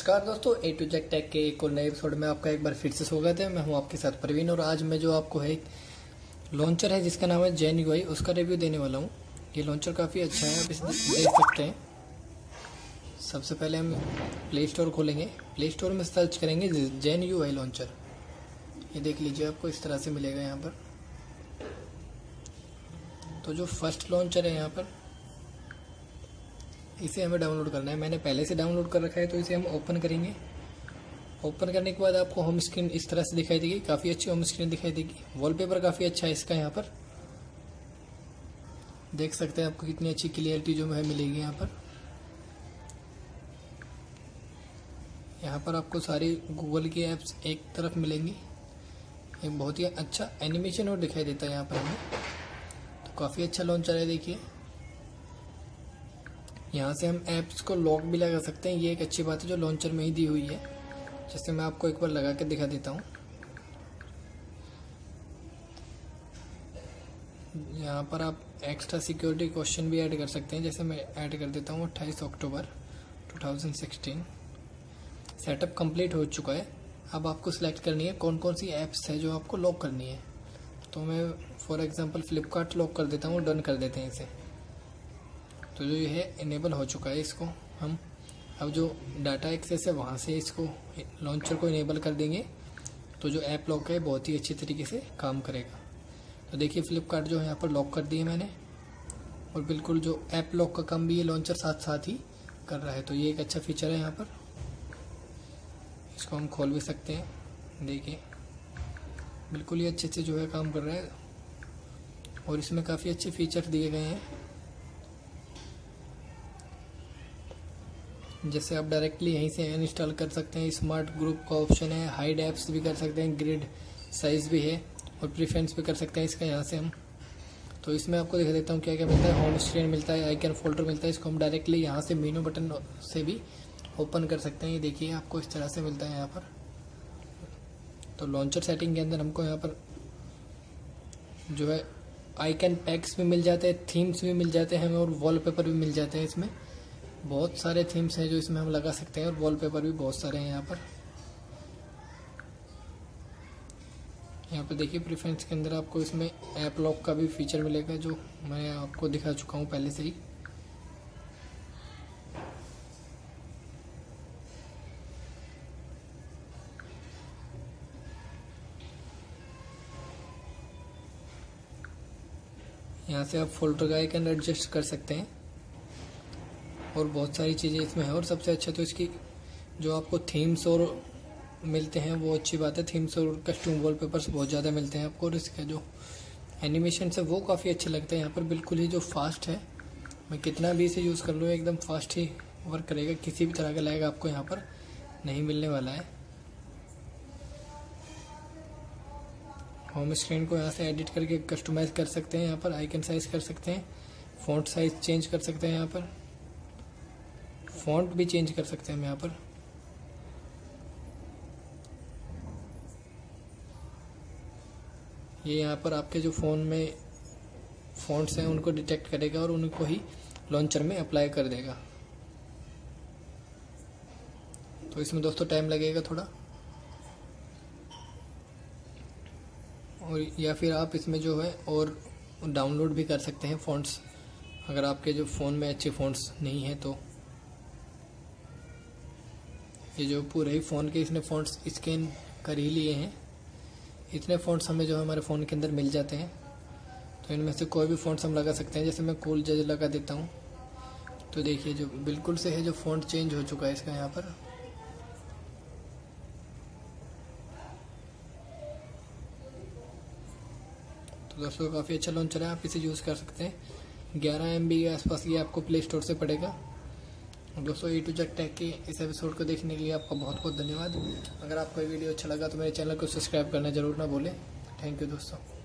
नमस्कार दोस्तों ए to Jake take के एक और नए एपिसोड में आपका एक बार फिर से स्वागत है। मैं हूँ आपके साथ प्रवीण और आज मैं जो आपको है लॉन्चर है जिसका नाम है जैन यू उसका रिव्यू देने वाला हूँ। ये लॉन्चर काफ़ी अच्छा है, आप इसे देख सकते हैं। सबसे पहले हम प्ले स्टोर खोलेंगे। प्ले स्टोर में सर्च करेंगे जैन यू लॉन्चर ये देख लीजिए, आपको इस तरह से मिलेगा यहाँ पर। तो जो फ़र्स्ट लॉन्चर है यहाँ पर इसे हमें डाउनलोड करना है। मैंने पहले से डाउनलोड कर रखा है तो इसे हम ओपन करेंगे। ओपन करने के बाद आपको होम स्क्रीन इस तरह से दिखाई देगी। काफ़ी अच्छी होम स्क्रीन दिखाई देगी। वॉलपेपर काफ़ी अच्छा है इसका यहाँ पर। देख सकते हैं आपको कितनी अच्छी क्लियरिटी जो है मिलेगी यहाँ पर। यहाँ पर आपको सारी गूगल की एप्स एक तरफ़ मिलेंगी। एक बहुत ही अच्छा एनिमेशन और दिखाई देता है यहाँ पर हमें। तो काफ़ी अच्छा लॉन्चर है, देखिए। यहाँ से हम ऐप्स को लॉक भी लगा सकते हैं। ये एक अच्छी बात है जो लॉन्चर में ही दी हुई है। जैसे मैं आपको एक बार लगा के दिखा देता हूँ। यहाँ पर आप एक्स्ट्रा सिक्योरिटी क्वेश्चन भी ऐड कर सकते हैं। जैसे मैं ऐड कर देता हूँ अट्ठाईस अक्टूबर 2016 सेटअप कंप्लीट हो चुका है। अब आपको सिलेक्ट करनी है कौन कौन सी ऐप्स है जो आपको लॉक करनी है। तो मैं फॉर एग्जांपल फ्लिपकार्ट लॉक कर देता हूँ डन कर देते हैं इसे। तो जो ये है इनेबल हो चुका है इसको हम। अब जो डाटा एक्सेस है, वहाँ से इसको लॉन्चर को इनेबल कर देंगे। तो जो ऐप लॉक है, बहुत ही अच्छी तरीके से काम करेगा। तो देखिए फ्लिपकार्ट जो है, यहाँ पर लॉक कर दिए मैंने। और बिल्कुल जो ऐप लॉक का काम भी ये लॉन्चर साथ साथ ही कर रहा है। तो ये एक अच्छा फीचर है यहाँ पर। इसको हम खोल भी सकते हैं। देखिए, बिल्कुल ही अच्छे से जो है काम कर रहा है। और इसमें काफ़ी अच्छे फीचर दिए गए हैं। जैसे आप डायरेक्टली यहीं से इंस्टॉल कर सकते हैं। स्मार्ट ग्रुप का ऑप्शन है। हाइड ऐप्स भी कर सकते हैं। ग्रिड साइज़ भी है और प्रीफरेंस भी कर सकते हैं इसका यहाँ से हम। तो इसमें आपको दिखा देता हूँ क्या क्या मिलता है। होम स्क्रीन मिलता है आइकन फोल्डर मिलता है। इसको हम डायरेक्टली यहाँ से मीनू बटन से भी ओपन कर सकते हैं। ये देखिए, आपको इस तरह से मिलता है यहाँ पर। तो लॉन्चर सेटिंग के अंदर हमको यहाँ पर जो है आइकन पैक्स भी मिल जाते हैं थीम्स भी मिल जाते हैं और वॉलपेपर भी मिल जाते हैं इसमें। बहुत सारे थीम्स हैं जो इसमें हम लगा सकते हैं और वॉलपेपर भी बहुत सारे हैं यहाँ पर। यहाँ पर देखिए प्रेफरेंस के अंदर आपको इसमें ऐप लॉक का भी फीचर मिलेगा, जो मैं आपको दिखा चुका हूँ पहले से ही। यहाँ से आप फोल्डर का आइकन एडजस्ट कर सकते हैं। और बहुत सारी चीज़ें इसमें हैं। और सबसे अच्छा तो इसकी जो आपको थीम्स और मिलते हैं, वो अच्छी बात है। थीम्स और कस्टम वॉल पेपर्स बहुत ज़्यादा मिलते हैं आपको। और इसका जो एनिमेशन है, वो काफ़ी अच्छे लगते हैं। यहाँ पर बिल्कुल ही जो फास्ट है, मैं कितना भी इसे यूज़ कर लूँ, एकदम फास्ट ही वर्क करेगा। किसी भी तरह का लैग आपको यहाँ पर नहीं मिलने वाला है। होम स्क्रीन को यहाँ से एडिट करके कस्टमाइज़ कर सकते हैं। यहाँ पर आइकन साइज़ कर सकते हैं। फ़ॉन्ट साइज़ चेंज कर सकते हैं यहाँ पर। फॉन्ट भी चेंज कर सकते हैं हम यहाँ पर। ये यहाँ पर आपके जो फ़ोन में फ़ॉन्ट्स हैं, उनको डिटेक्ट करेगा और उनको ही लॉन्चर में अप्लाई कर देगा। तो इसमें दोस्तों टाइम लगेगा थोड़ा। और या फिर आप इसमें जो है और डाउनलोड भी कर सकते हैं फ़ॉन्ट्स अगर आपके जो फ़ोन में अच्छे फ़ॉन्ट्स नहीं हैं तो ये जो पूरे ही फ़ोन के इसने फ़ॉन्ट्स स्कैन कर ही लिए हैं। इतने फ़ॉन्ट्स हमें जो हमारे फ़ोन के अंदर मिल जाते हैं। तो इनमें से कोई भी फ़ॉन्ट्स हम लगा सकते हैं। जैसे मैं कूल जज लगा देता हूँ। तो देखिए, जो बिल्कुल से है जो फ़ॉन्ट चेंज हो चुका है इसका यहाँ पर। तो दोस्तों, काफ़ी अच्छा लॉन्चर है। आप इसे यूज़ कर सकते हैं। ग्यारह एम के आसपास ये आपको प्ले स्टोर से पड़ेगा। दोस्तों ए टू जेड टैग के इस एपिसोड को देखने के लिए आपका बहुत बहुत धन्यवाद। अगर आपको ये वीडियो अच्छा लगा तो मेरे चैनल को सब्सक्राइब करना ज़रूर ना भूलें। थैंक यू दोस्तों।